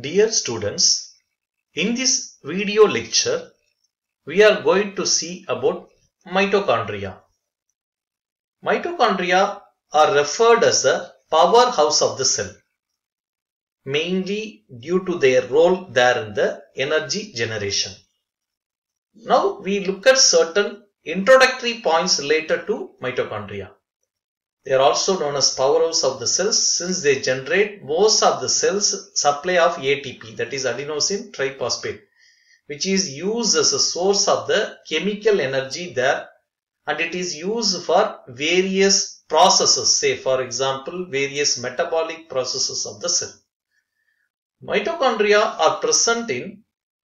Dear students, in this video lecture, we are going to see about mitochondria. Mitochondria are referred as the powerhouse of the cell, mainly due to their role there in the energy generation. Now we look at certain introductory points related to mitochondria. They are also known as powerhouse of the cells since they generate most of the cell's supply of ATP that is adenosine triphosphate which is used as a source of the chemical energy there and it is used for various processes say for example various metabolic processes of the cell. Mitochondria are present in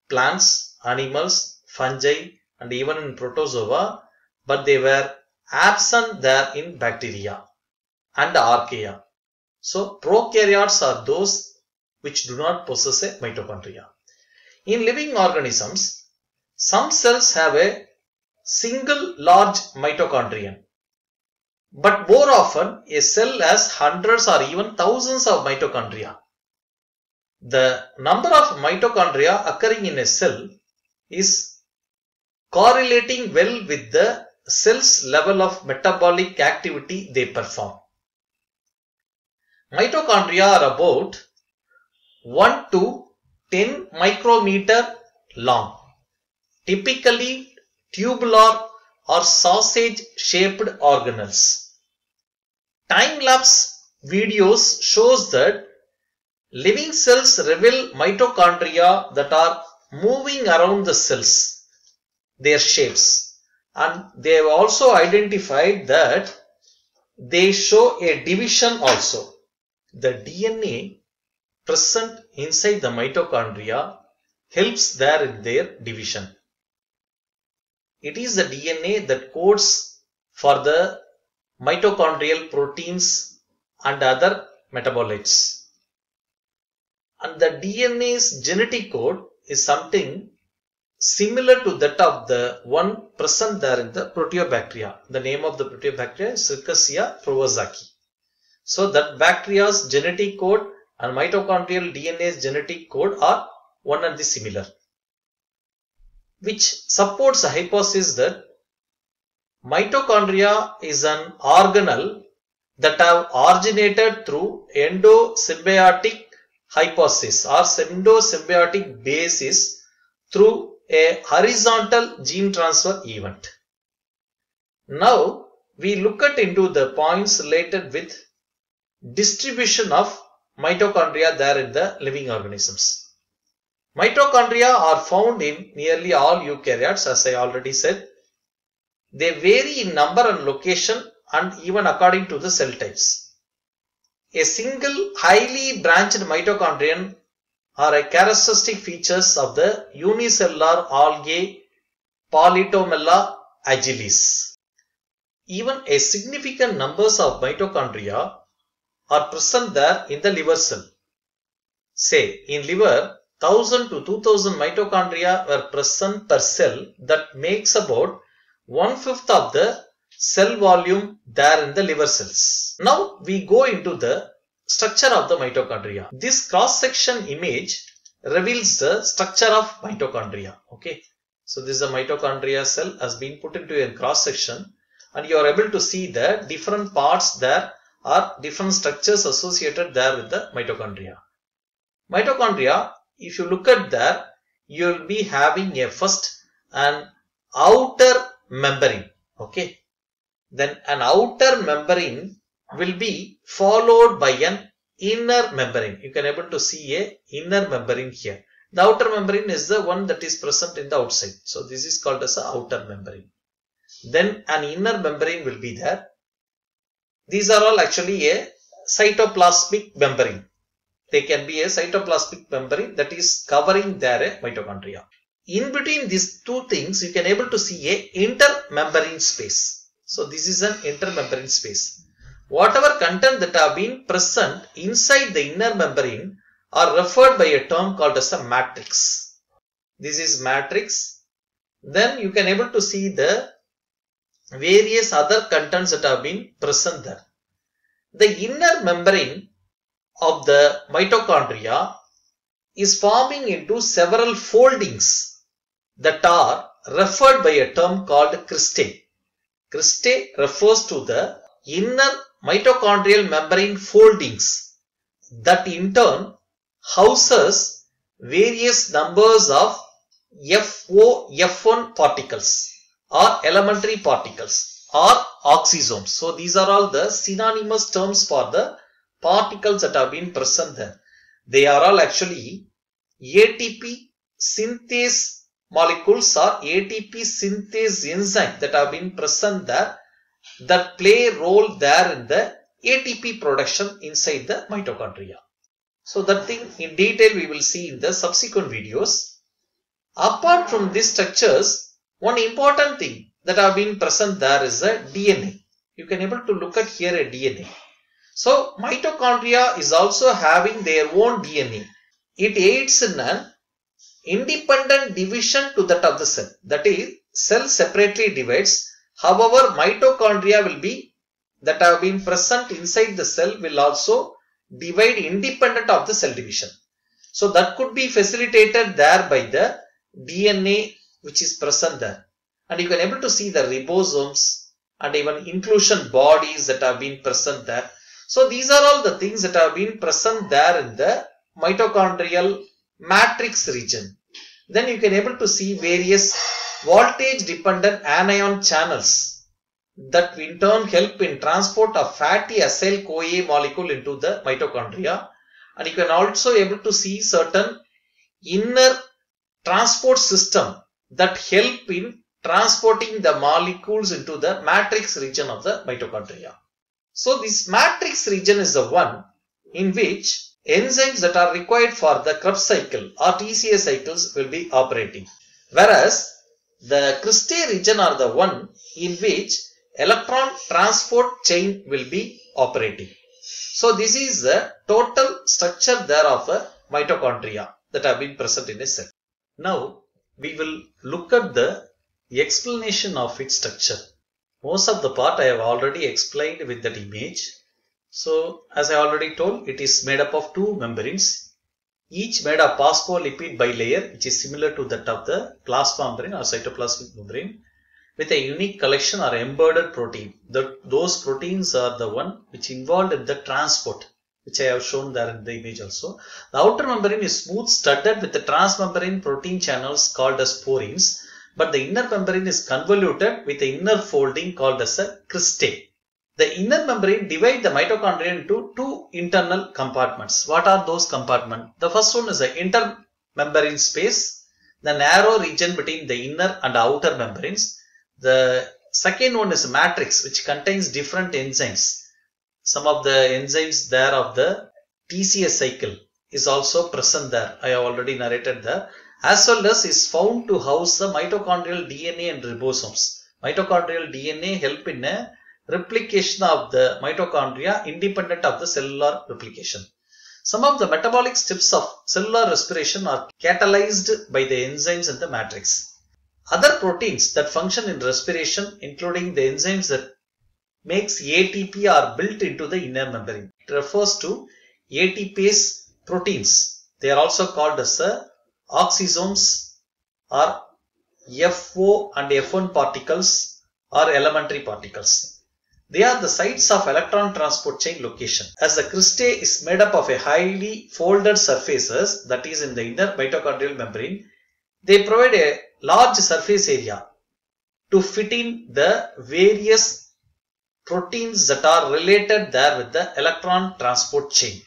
plants, animals, fungi and even in protozoa but they were absent there in bacteria and the archaea. So prokaryotes are those which do not possess a mitochondria. In living organisms, some cells have a single large mitochondrion. But more often, a cell has hundreds or even thousands of mitochondria. The number of mitochondria occurring in a cell is correlating well with the cell's level of metabolic activity they perform. Mitochondria are about 1 to 10 micrometer long, typically tubular or sausage shaped organelles. Time-lapse videos shows that living cells reveal mitochondria that are moving around the cells, their shapes and they have also identified that they show a division also. The DNA present inside the mitochondria helps there in their division. It is the DNA that codes for the mitochondrial proteins and other metabolites. And the DNA's genetic code is something similar to that of the one present there in the proteobacteria. The name of the proteobacteria is Rickettsia prowazekii. So that bacteria's genetic code and mitochondrial DNA's genetic code are one and the similar. Which supports the hypothesis that mitochondria is an organelle that have originated through endosymbiotic hypothesis or endosymbiotic basis through a horizontal gene transfer event. Now we look at into the points related with distribution of mitochondria there in the living organisms. Mitochondria are found in nearly all eukaryotes as I already said. They vary in number and location and even according to the cell types. A single highly branched mitochondrion are a characteristic features of the unicellular algae Polytomella agilis. Even a significant numbers of mitochondria are present there in the liver cell. Say, in liver, 1000 to 2000 mitochondria were present per cell that makes about one fifth of the cell volume there in the liver cells. Now we go into the structure of the mitochondria. This cross section image reveals the structure of mitochondria. Okay. So this is a mitochondria cell has been put into a cross section and you are able to see the different parts there are different structures associated there with the mitochondria. Mitochondria, if you look at there, you will be having a first an outer membrane. Okay. Then an outer membrane will be followed by an inner membrane. You can able to see a inner membrane here. The outer membrane is the one that is present in the outside. So this is called as a outer membrane. Then an inner membrane will be there. These are all actually a cytoplasmic membrane. They can be a cytoplasmic membrane that is covering their mitochondria. In between these two things, you can able to see a intermembrane space. So this is an intermembrane space. Whatever content that have been present inside the inner membrane are referred by a term called as a matrix. This is matrix. Then you can able to see the various other contents that have been present there. The inner membrane of the mitochondria is forming into several foldings that are referred by a term called cristae. Cristae refers to the inner mitochondrial membrane foldings that in turn houses various numbers of FOF1 particles or elementary particles or oxysomes. So these are all the synonymous terms for the particles that have been present there. They are all actually ATP synthase molecules or ATP synthase enzyme that have been present there that play role there in the ATP production inside the mitochondria. So that thing in detail we will see in the subsequent videos. Apart from these structures, one important thing that have been present there is a DNA. You can able to look at here a DNA. So mitochondria is also having their own DNA. It aids in an independent division to that of the cell. That is, cell separately divides. However, mitochondria will be that have been present inside the cell will also divide independent of the cell division. So that could be facilitated there by the DNA which is present there. And you can able to see the ribosomes and even inclusion bodies that have been present there. So these are all the things that have been present there in the mitochondrial matrix region. Then you can able to see various voltage dependent anion channels that in turn help in transport of fatty acyl CoA molecule into the mitochondria. And you can also able to see certain inner transport system that help in transporting the molecules into the matrix region of the mitochondria. So this matrix region is the one in which enzymes that are required for the Krebs cycle or TCA cycles will be operating. Whereas the cristae region are the one in which electron transport chain will be operating. So this is the total structure there of a mitochondria that have been present in a cell. Now we will look at the explanation of its structure. Most of the part I have already explained with that image. So as I already told it is made up of two membranes each made of phospholipid bilayer which is similar to that of the plasma membrane or cytoplasmic membrane with a unique collection or embedded protein. The, those proteins are the one which involved in the transport which I have shown there in the image also. The outer membrane is smooth studded with the transmembrane protein channels called as porins but the inner membrane is convoluted with the inner folding called as a cristae. The inner membrane divide the mitochondria into two internal compartments. What are those compartments? The first one is the intermembrane space, the narrow region between the inner and outer membranes. The second one is matrix which contains different enzymes. Some of the enzymes there of the TCA cycle is also present there. I have already narrated there. As well as is found to house the mitochondrial DNA and ribosomes. Mitochondrial DNA help in a replication of the mitochondria independent of the cellular replication. Some of the metabolic steps of cellular respiration are catalyzed by the enzymes in the matrix. Other proteins that function in respiration including the enzymes that makes ATP are built into the inner membrane. It refers to ATPase proteins. They are also called as the oxysomes or FO and F1 particles or elementary particles. They are the sites of electron transport chain location. As the cristae is made up of a highly folded surfaces that is in the inner mitochondrial membrane, they provide a large surface area to fit in the various proteins that are related there with the electron transport chain.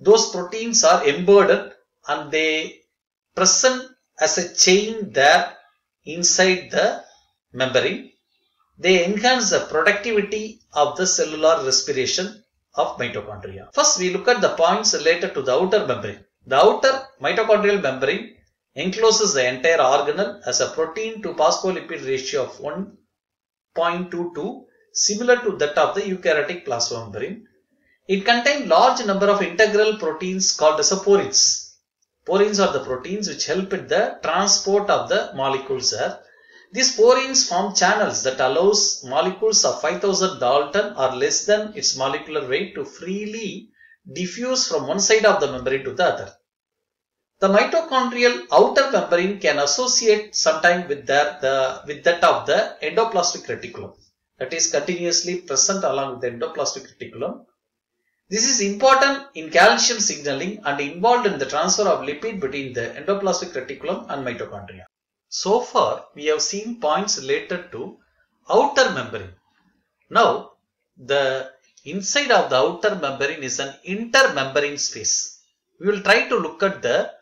Those proteins are embedded and they present as a chain there inside the membrane they enhance the productivity of the cellular respiration of mitochondria. First, we look at the points related to the outer membrane. The outer mitochondrial membrane encloses the entire organelle as a protein to phospholipid ratio of 1.22 similar to that of the eukaryotic plasma membrane. It contains large number of integral proteins called as porins. Porins are the proteins which help in the transport of the molecules there. These porins form channels that allows molecules of 5000 Dalton or less than its molecular weight to freely diffuse from one side of the membrane to the other. the mitochondrial outer membrane can associate sometime with, their, the, with that of the endoplasmic reticulum that is continuously present along with the endoplasmic reticulum. This is important in calcium signaling and involved in the transfer of lipid between the endoplasmic reticulum and mitochondria. So far, we have seen points related to outer membrane. Now, the inside of the outer membrane is an intermembrane space. We will try to look at the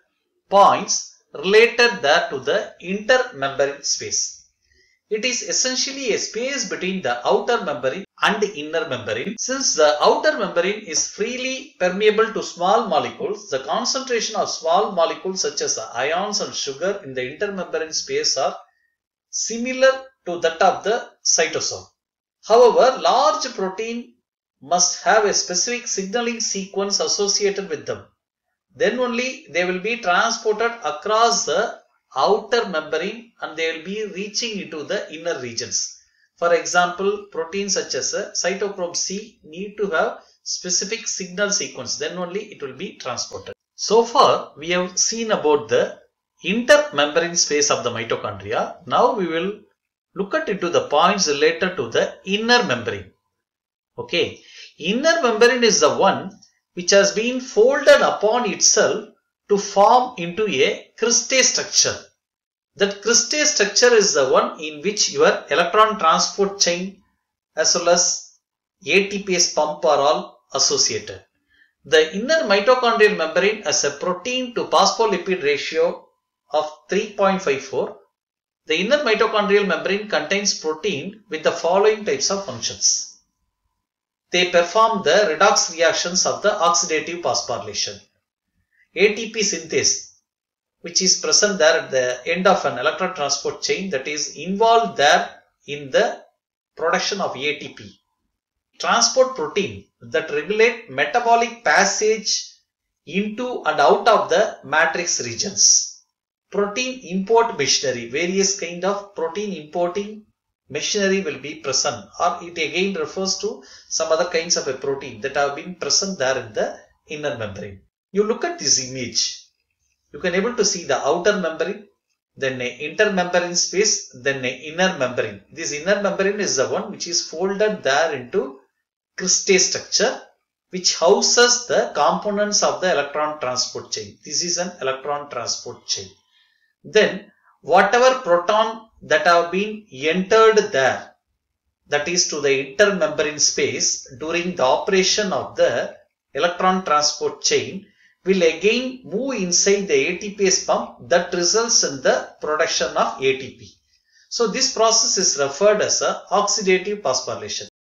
points related there to the intermembrane space. It is essentially a space between the outer membrane and the inner membrane. Since the outer membrane is freely permeable to small molecules, the concentration of small molecules such as the ions and sugar in the intermembrane space are similar to that of the cytosol. However, large protein must have a specific signaling sequence associated with them. Then only they will be transported across the outer membrane and they will be reaching into the inner regions. For example, proteins such as uh, cytochrome C need to have specific signal sequence. Then only it will be transported. So far, we have seen about the intermembrane space of the mitochondria. Now we will look at into the points related to the inner membrane. Okay, inner membrane is the one which has been folded upon itself to form into a cristae structure. That cristae structure is the one in which your electron transport chain as well as ATPase pump are all associated. The inner mitochondrial membrane has a protein to phospholipid ratio of 3.54. The inner mitochondrial membrane contains protein with the following types of functions. They perform the redox reactions of the oxidative phosphorylation. ATP synthase which is present there at the end of an electron transport chain that is involved there in the production of ATP. Transport protein that regulate metabolic passage into and out of the matrix regions. Protein import machinery, various kind of protein importing machinery will be present or it again refers to some other kinds of a protein that have been present there in the inner membrane. You look at this image, you can able to see the outer membrane, then a intermembrane space, then a inner membrane. This inner membrane is the one which is folded there into cristae structure which houses the components of the electron transport chain. This is an electron transport chain. Then whatever proton that have been entered there, that is to the intermembrane space during the operation of the electron transport chain will again move inside the ATPase pump that results in the production of ATP. So this process is referred as a oxidative phosphorylation.